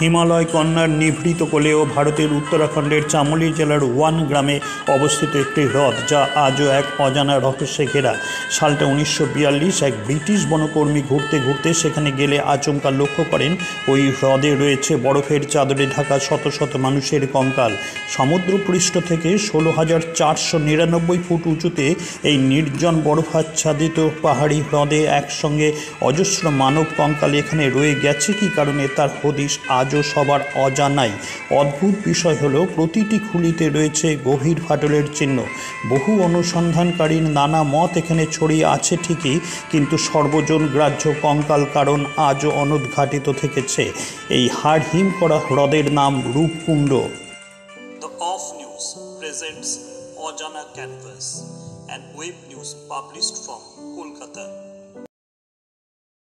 হিমালয় কন্যার নিভৃত কোলেও ভারতের উত্তরাখণ্ডের চামোলি জেলার ওয়ান গ্রামে অবস্থিত একটি হ্রদ যা আজও এক অজানা রহস্যে ঘেরা। সালটা উনিশশো এক ব্রিটিশ বনকর্মী ঘুরতে ঘুরতে সেখানে গেলে আচমকা লক্ষ্য করেন, ওই হ্রদে রয়েছে বরফের চাদরে ঢাকা শত শত মানুষের কঙ্কাল। সমুদ্রপৃষ্ঠ থেকে ষোলো হাজার চারশো নিরানব্বই ফুট উঁচুতে এই নির্জন বরফাচ্ছাদিত পাহাড়ি হ্রদে একসঙ্গে অজস্র মানব কঙ্কাল এখানে রয়ে গেছে, কি কারণে তার হদিশ আজও সবার অজানাই। অদ্ভুত বিষয় হলো প্রতিটি খুলিতে রয়েছে গভীর ফাটলের চিহ্ন। বহু অনুসন্ধানকারীর নানা মত এখানে ছড়িয়ে আছে ঠিকই কিন্তু সর্বজন গ্রাহ্য কঙ্কাল কারণ আজও অনুদ্ঘাটিত থেকেছে। এই হাড় হিম করা হ্রদের নাম Roopkund. Presents Ojana Canvas, an web news published from